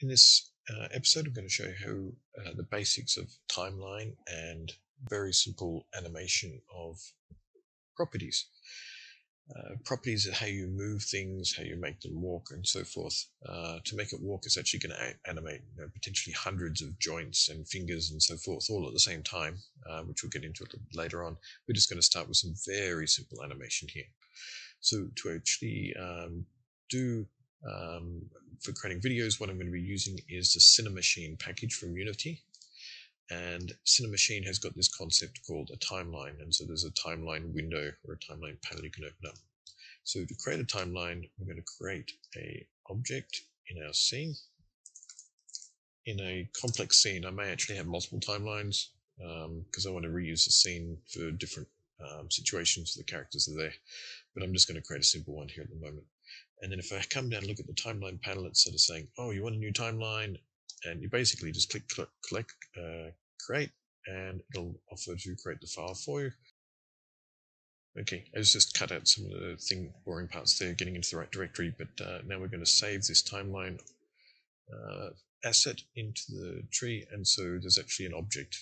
In this uh, episode, I'm going to show you how uh, the basics of timeline and very simple animation of properties. Uh, properties are how you move things, how you make them walk, and so forth. Uh, to make it walk, it's actually going to animate you know, potentially hundreds of joints and fingers and so forth, all at the same time, uh, which we'll get into later on. We're just going to start with some very simple animation here. So to actually um, do um, for creating videos, what I'm going to be using is the Cinemachine package from Unity. And Cinemachine has got this concept called a timeline. And so there's a timeline window or a timeline panel you can open up. So to create a timeline, we're going to create a object in our scene. In a complex scene, I may actually have multiple timelines because um, I want to reuse the scene for different um, situations the characters are there. But I'm just going to create a simple one here at the moment. And then if I come down and look at the timeline panel, it's sort of saying, oh, you want a new timeline? And you basically just click, click, click uh, create, and it'll offer to create the file for you. Okay, I just cut out some of the thing boring parts there, getting into the right directory, but uh, now we're going to save this timeline uh, asset into the tree, and so there's actually an object,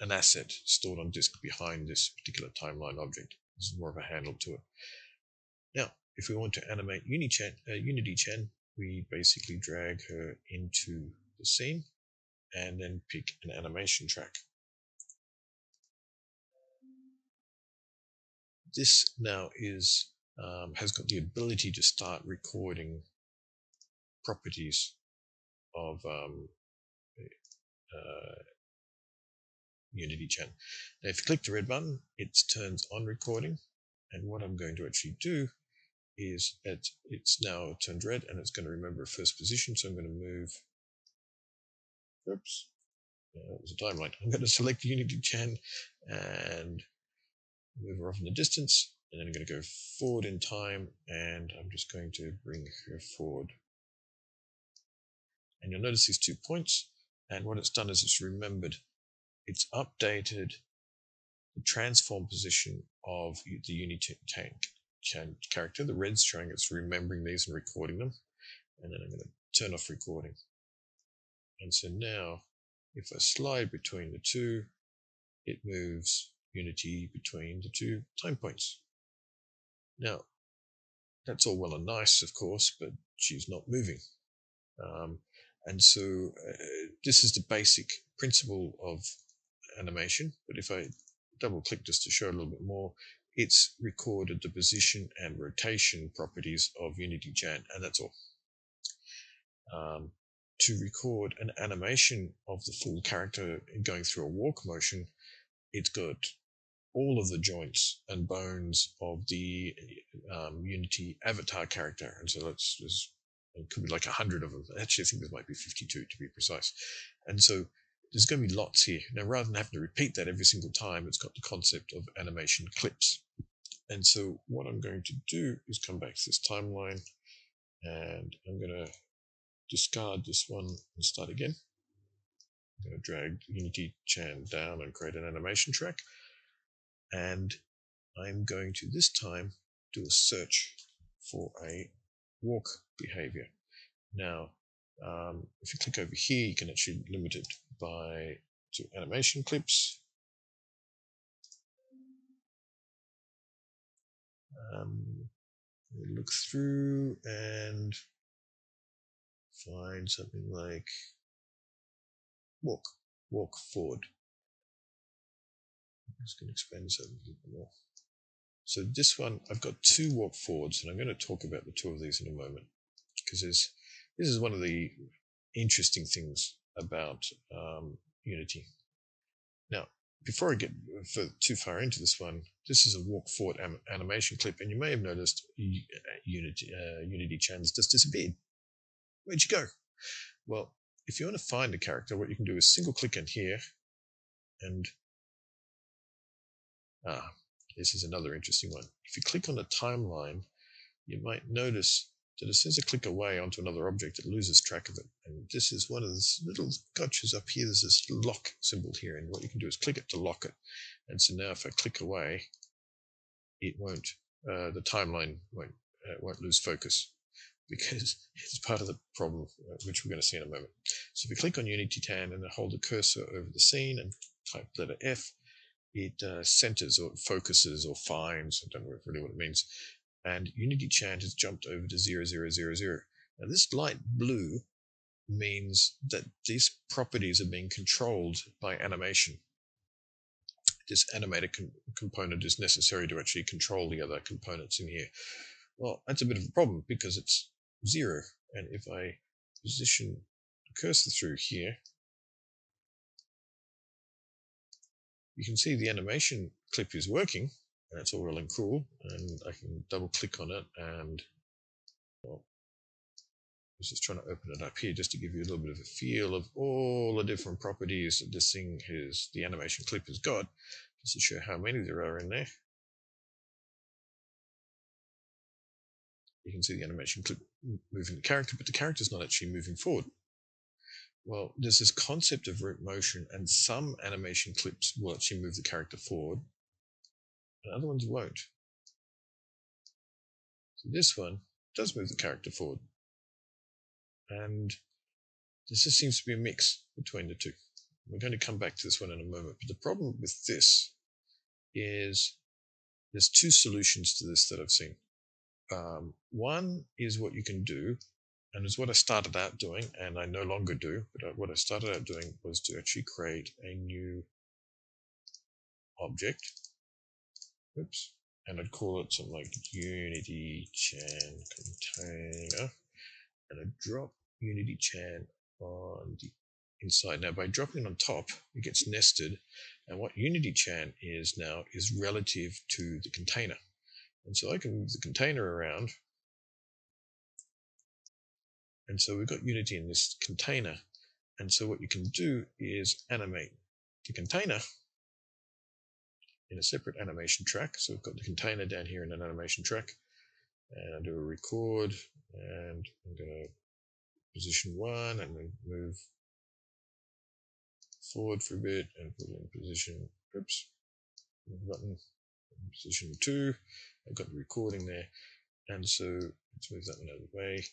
an asset stored on disk behind this particular timeline object. This is more of a handle to it. Now, if we want to animate uh, Unity Chan, we basically drag her into the scene and then pick an animation track. This now is um, has got the ability to start recording properties of um, uh, Unity Chan. Now, if you click the red button, it turns on recording. And what I'm going to actually do is at, it's now turned red and it's going to remember first position. So I'm going to move, oops, that was a timeline. I'm going to select Unity Chan and move her off in the distance. And then I'm going to go forward in time and I'm just going to bring her forward. And you'll notice these two points. And what it's done is it's remembered, it's updated the transform position of the Unity Chan character. The red's showing it's remembering these and recording them. And then I'm going to turn off recording. And so now, if I slide between the two, it moves Unity between the two time points. Now, that's all well and nice, of course, but she's not moving. Um, and so uh, this is the basic principle of animation. But if I double click just to show a little bit more, it's recorded the position and rotation properties of Unity Chan, and that's all. Um, to record an animation of the full character going through a walk motion, it's got all of the joints and bones of the um, Unity avatar character. And so that's, there's, it could be like a hundred of them. Actually, I think there might be 52 to be precise. And so there's going to be lots here. Now, rather than having to repeat that every single time, it's got the concept of animation clips. And so what I'm going to do is come back to this timeline and I'm going to discard this one and start again. I'm going to drag Unity Chan down and create an animation track. And I'm going to this time do a search for a walk behavior. Now, um, if you click over here, you can actually limit it by to animation clips Um, look through and find something like walk, walk forward. I'm just going to expand this a little bit more. So this one, I've got two walk forwards, and I'm going to talk about the two of these in a moment because this is one of the interesting things about um, Unity. Before I get too far into this one, this is a walk forward animation clip, and you may have noticed Unity, uh, Unity Chan's just disappeared. Where'd you go? Well, if you want to find a character, what you can do is single click in here, and ah, this is another interesting one. If you click on the timeline, you might notice that as soon as I click away onto another object, it loses track of it. And this is one of those little gotchas up here. There's this lock symbol here, and what you can do is click it to lock it. And so now if I click away, it won't, uh, the timeline won't, uh, won't lose focus. because it's part of the problem, uh, which we're going to see in a moment. So if we click on Unity Chan and hold the cursor over the scene and type letter F, it uh, centers or focuses or finds, I don't know really what it means, and Unity Chan has jumped over to 0000. Now this light blue means that these properties are being controlled by animation. This animated com component is necessary to actually control the other components in here. Well, that's a bit of a problem because it's zero. And if I position the cursor through here, you can see the animation clip is working. And that's all well and cool. And I can double click on it and well, I was just trying to open it up here just to give you a little bit of a feel of all the different properties that this thing has, the animation clip has got, just to show how many there are in there. You can see the animation clip moving the character, but the character is not actually moving forward. Well, there's this concept of root motion, and some animation clips will actually move the character forward, and other ones won't. So this one does move the character forward. And this just seems to be a mix between the two. We're going to come back to this one in a moment. But the problem with this is there's two solutions to this that I've seen. Um, one is what you can do, and is what I started out doing, and I no longer do. But what I started out doing was to actually create a new object. Oops. And I'd call it something like Unity Chan container and I drop Unity Chan on the inside. Now by dropping it on top, it gets nested. And what Unity Chan is now is relative to the container. And so I can move the container around. And so we've got Unity in this container. And so what you can do is animate the container in a separate animation track. So we've got the container down here in an animation track and I do a record and I'm going to position one and then move forward for a bit and put it in position, oops, button, position two. I've got the recording there. And so let's move that one out of the way.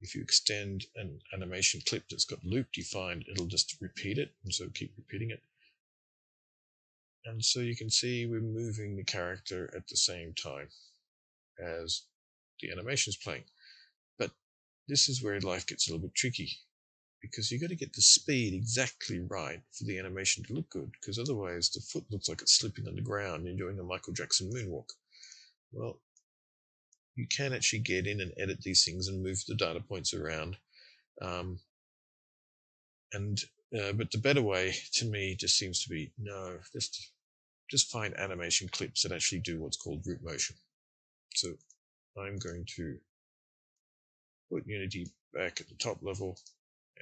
If you extend an animation clip that's got loop defined, it'll just repeat it. And so keep repeating it. And so you can see we're moving the character at the same time as the animation's playing. But this is where life gets a little bit tricky because you've got to get the speed exactly right for the animation to look good because otherwise the foot looks like it's slipping on the ground and you're doing a Michael Jackson moonwalk. Well, you can actually get in and edit these things and move the data points around. Um, and uh, but the better way to me just seems to be no, just just find animation clips that actually do what's called root motion. So I'm going to put Unity back at the top level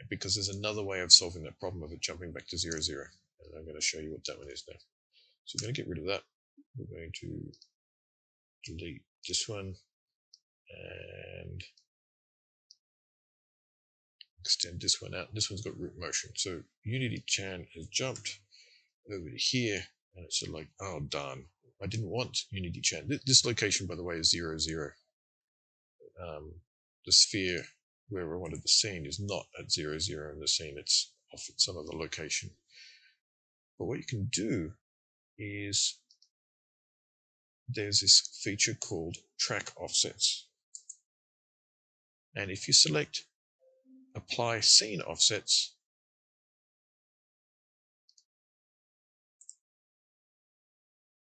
because there's another way of solving that problem of it jumping back to zero, zero. And I'm going to show you what that one is now. So we're going to get rid of that. We're going to delete this one and extend this one out. This one's got root motion. So Unity Chan has jumped over to here and it's sort of like, oh, darn. I didn't want Unity Chan. This location, by the way, is zero, zero um, the sphere where we wanted the scene is not at zero zero in the scene, it's off at some other location. But what you can do is there's this feature called track offsets. And if you select apply scene offsets,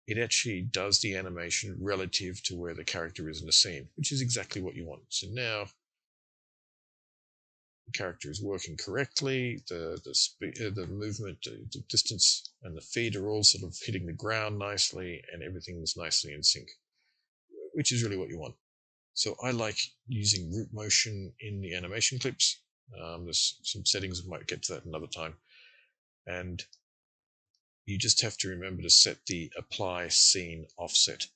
it actually does the animation relative to where the character is in the scene, which is exactly what you want. So now the character is working correctly, the the, uh, the movement, the, the distance, and the feet are all sort of hitting the ground nicely, and everything is nicely in sync, which is really what you want. So I like using root motion in the animation clips. Um, there's some settings, we might get to that another time. And you just have to remember to set the apply scene offset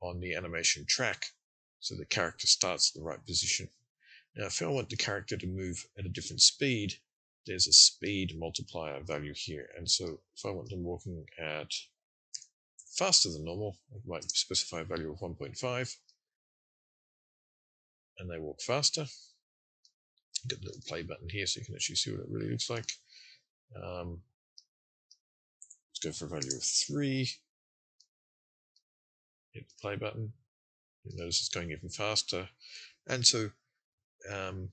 on the animation track so the character starts at the right position. Now, if I want the character to move at a different speed, there's a speed multiplier value here. And so if I want them walking at faster than normal, I might specify a value of 1.5. and they walk faster. Get the little play button here so you can actually see what it really looks like. Um, a value of three. Hit the play button. You notice it's going even faster. And so um,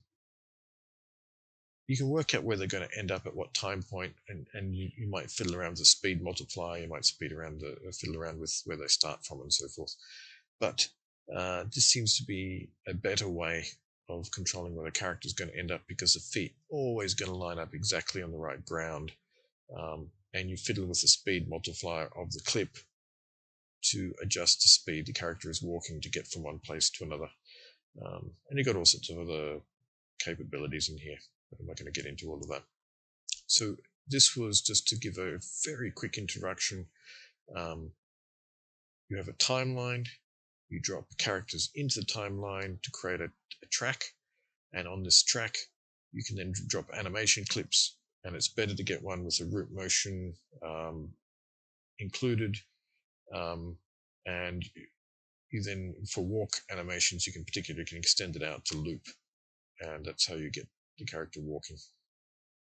you can work out where they're going to end up at what time point, and, and you, you might fiddle around with the speed multiplier, you might speed around the, uh, fiddle around with where they start from and so forth. But uh, this seems to be a better way of controlling where the character is going to end up because the feet always going to line up exactly on the right ground. Um, and you fiddle with the speed multiplier of the clip to adjust the speed the character is walking to get from one place to another. Um, and you've got all sorts of other capabilities in here, but I'm not going to get into all of that. So this was just to give a very quick introduction. Um, you have a timeline, you drop characters into the timeline to create a, a track, and on this track, you can then drop animation clips, and it's better to get one with a root motion um, included um, and you then, for walk animations, you can particularly can extend it out to loop. And that's how you get the character walking.